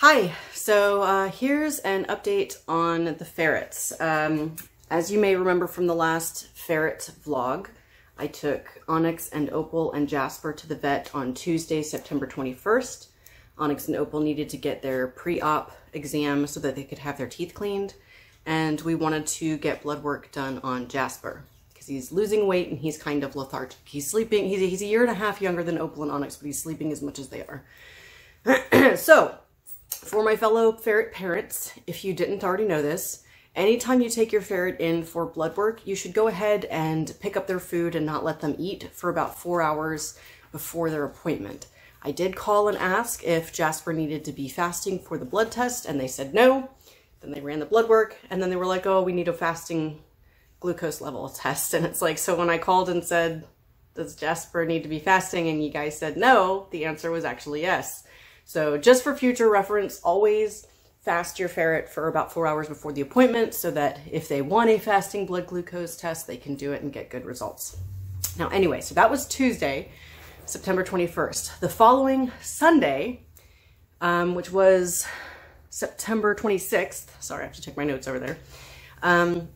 Hi, so uh, here's an update on the ferrets. Um, as you may remember from the last ferret vlog, I took Onyx and Opal and Jasper to the vet on Tuesday, September 21st. Onyx and Opal needed to get their pre-op exam so that they could have their teeth cleaned. And we wanted to get blood work done on Jasper because he's losing weight and he's kind of lethargic. He's sleeping, he's, he's a year and a half younger than Opal and Onyx, but he's sleeping as much as they are. so for my fellow ferret parents, if you didn't already know this, anytime you take your ferret in for blood work, you should go ahead and pick up their food and not let them eat for about four hours before their appointment. I did call and ask if Jasper needed to be fasting for the blood test, and they said no. Then they ran the blood work, and then they were like, oh, we need a fasting glucose level test. And it's like, so when I called and said, does Jasper need to be fasting? And you guys said no, the answer was actually yes. So just for future reference, always fast your ferret for about four hours before the appointment so that if they want a fasting blood glucose test, they can do it and get good results. Now, anyway, so that was Tuesday, September 21st. The following Sunday, um, which was September 26th, sorry, I have to check my notes over there, um,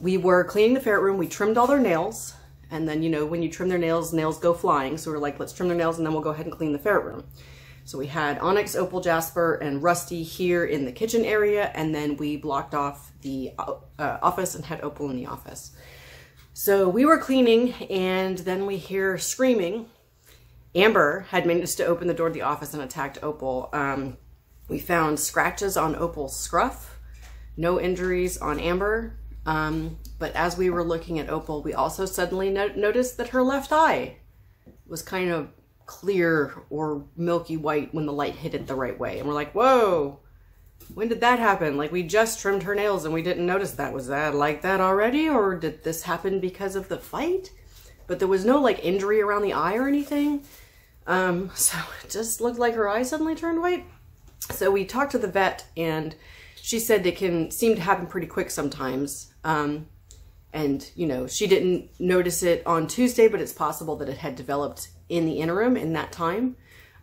we were cleaning the ferret room. We trimmed all their nails. And then, you know, when you trim their nails, nails go flying. So we're like, let's trim their nails and then we'll go ahead and clean the ferret room. So we had Onyx, Opal, Jasper, and Rusty here in the kitchen area, and then we blocked off the uh, office and had Opal in the office. So we were cleaning, and then we hear screaming. Amber had managed to open the door of the office and attacked Opal. Um, we found scratches on Opal's scruff, no injuries on Amber. Um, but as we were looking at Opal, we also suddenly no noticed that her left eye was kind of clear or milky white when the light hit it the right way. And we're like, whoa, when did that happen? Like we just trimmed her nails and we didn't notice that. Was that like that already? Or did this happen because of the fight? But there was no like injury around the eye or anything. Um, so it just looked like her eye suddenly turned white. So we talked to the vet and she said it can seem to happen pretty quick sometimes. Um, and, you know, she didn't notice it on Tuesday, but it's possible that it had developed in the interim in that time.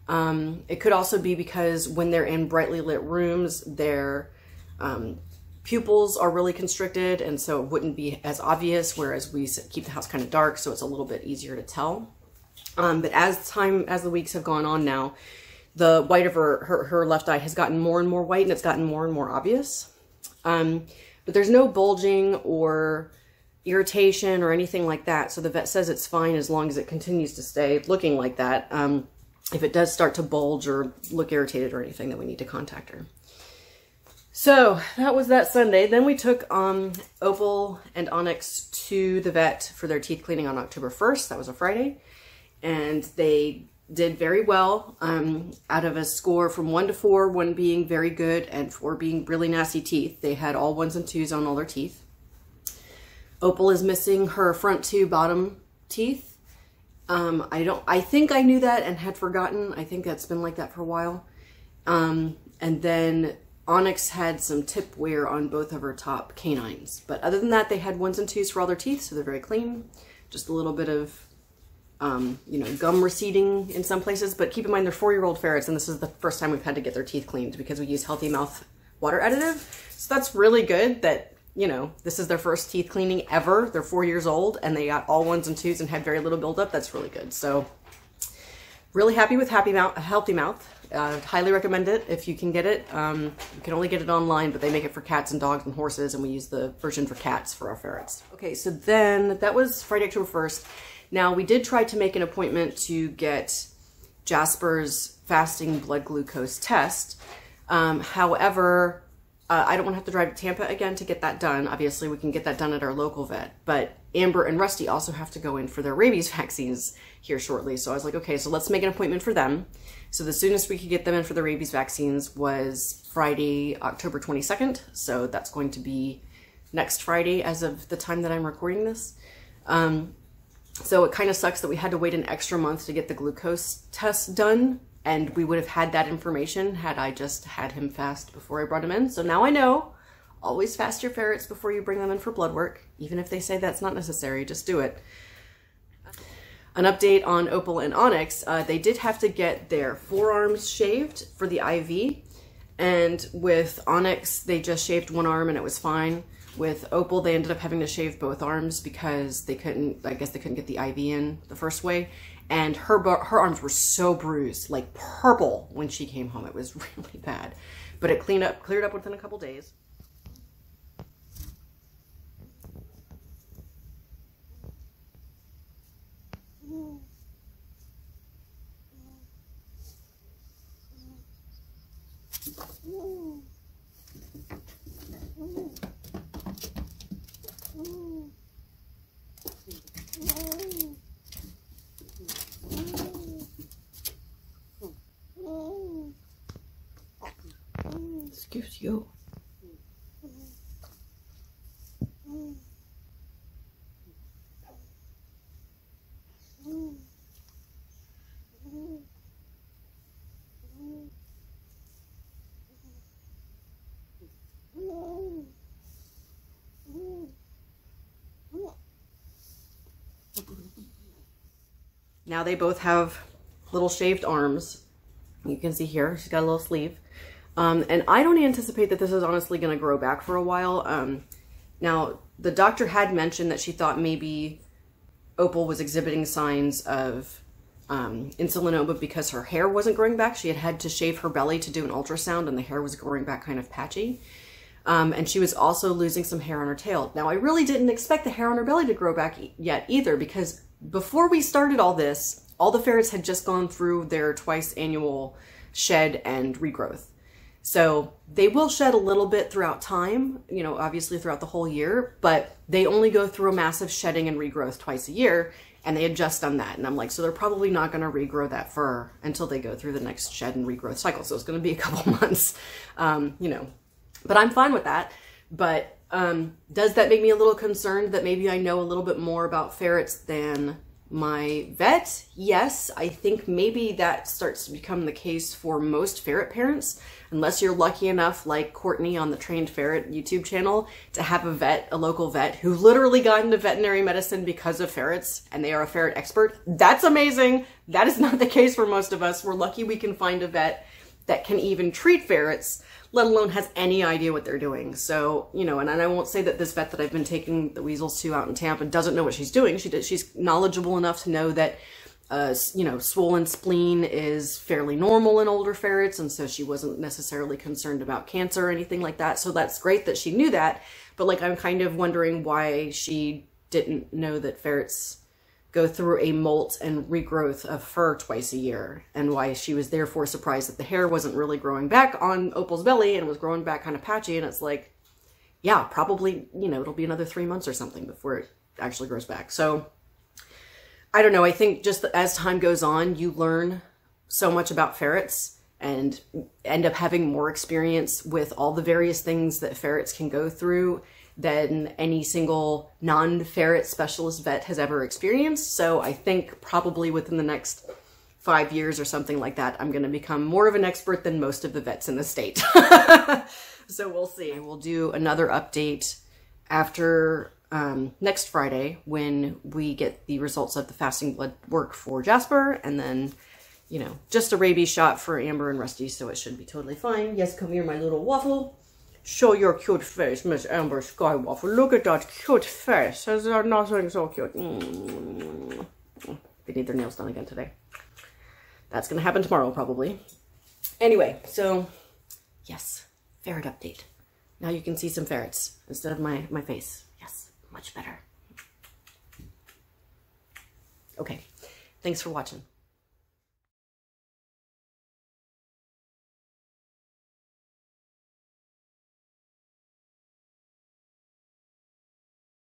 Um, it could also be because when they're in brightly lit rooms, their um, pupils are really constricted and so it wouldn't be as obvious, whereas we keep the house kind of dark, so it's a little bit easier to tell. Um, but as time, as the weeks have gone on now, the white of her, her, her, left eye has gotten more and more white and it's gotten more and more obvious. Um, but there's no bulging or irritation or anything like that. So the vet says it's fine as long as it continues to stay looking like that. Um, if it does start to bulge or look irritated or anything, then we need to contact her. So that was that Sunday. Then we took um, Opal and Onyx to the vet for their teeth cleaning on October 1st. That was a Friday. And they did very well um, out of a score from one to four, one being very good and four being really nasty teeth. They had all ones and twos on all their teeth. Opal is missing her front two bottom teeth. Um, I don't, I think I knew that and had forgotten. I think that's been like that for a while. Um, and then Onyx had some tip wear on both of her top canines. But other than that, they had ones and twos for all their teeth, so they're very clean. Just a little bit of, um, you know, gum receding in some places. But keep in mind, they're four-year-old ferrets, and this is the first time we've had to get their teeth cleaned because we use Healthy Mouth water additive. So that's really good that you know, this is their first teeth cleaning ever. They're four years old and they got all ones and twos and had very little buildup. That's really good. So really happy with Happy Mouth, Healthy Mouth. Uh, highly recommend it if you can get it. Um, you can only get it online, but they make it for cats and dogs and horses, and we use the version for cats for our ferrets. Okay, so then that was Friday, October 1st. Now, we did try to make an appointment to get Jasper's fasting blood glucose test. Um, however, uh, I don't want to have to drive to Tampa again to get that done. Obviously, we can get that done at our local vet. But Amber and Rusty also have to go in for their rabies vaccines here shortly. So I was like, okay, so let's make an appointment for them. So the soonest we could get them in for the rabies vaccines was Friday, October 22nd. So that's going to be next Friday as of the time that I'm recording this. Um, so it kind of sucks that we had to wait an extra month to get the glucose test done and we would have had that information had I just had him fast before I brought him in. So now I know, always fast your ferrets before you bring them in for blood work. Even if they say that's not necessary, just do it. An update on Opal and Onyx, uh, they did have to get their forearms shaved for the IV. And with Onyx, they just shaved one arm and it was fine. With Opal, they ended up having to shave both arms because they couldn't, I guess they couldn't get the IV in the first way. And her, her arms were so bruised, like purple when she came home. It was really bad. But it cleaned up, cleared up within a couple days. Now they both have little shaved arms. You can see here, she's got a little sleeve. Um, and I don't anticipate that this is honestly going to grow back for a while. Um, now, the doctor had mentioned that she thought maybe Opal was exhibiting signs of um, insulinoma because her hair wasn't growing back. She had had to shave her belly to do an ultrasound and the hair was growing back kind of patchy. Um, and she was also losing some hair on her tail. Now, I really didn't expect the hair on her belly to grow back yet either because before we started all this, all the ferrets had just gone through their twice annual shed and regrowth. So they will shed a little bit throughout time, you know, obviously throughout the whole year, but they only go through a massive shedding and regrowth twice a year, and they had just done that. And I'm like, so they're probably not going to regrow that fur until they go through the next shed and regrowth cycle. So it's going to be a couple months, um, you know, but I'm fine with that. But um, does that make me a little concerned that maybe I know a little bit more about ferrets than my vet? Yes, I think maybe that starts to become the case for most ferret parents, unless you're lucky enough, like Courtney on the Trained Ferret YouTube channel, to have a vet, a local vet, who literally got into veterinary medicine because of ferrets and they are a ferret expert. That's amazing. That is not the case for most of us. We're lucky we can find a vet that can even treat ferrets let alone has any idea what they're doing. So, you know, and, and I won't say that this vet that I've been taking the weasels to out in Tampa doesn't know what she's doing. She does, she's knowledgeable enough to know that, uh, you know, swollen spleen is fairly normal in older ferrets. And so she wasn't necessarily concerned about cancer or anything like that. So that's great that she knew that. But like, I'm kind of wondering why she didn't know that ferrets go through a molt and regrowth of fur twice a year and why she was therefore surprised that the hair wasn't really growing back on Opal's belly and was growing back kind of patchy. And it's like, yeah, probably, you know, it'll be another three months or something before it actually grows back. So I don't know. I think just as time goes on, you learn so much about ferrets and end up having more experience with all the various things that ferrets can go through than any single non-ferret specialist vet has ever experienced. So I think probably within the next five years or something like that, I'm going to become more of an expert than most of the vets in the state. so we'll see. We'll do another update after um, next Friday when we get the results of the fasting blood work for Jasper and then, you know, just a rabies shot for Amber and Rusty, so it should be totally fine. Yes, come here, my little waffle. Show your cute face, Miss Amber Skywaffle. Look at that cute face. Is there nothing so cute? Mm. They need their nails done again today. That's going to happen tomorrow, probably. Anyway, so, yes, ferret update. Now you can see some ferrets instead of my, my face. Yes, much better. Okay, thanks for watching.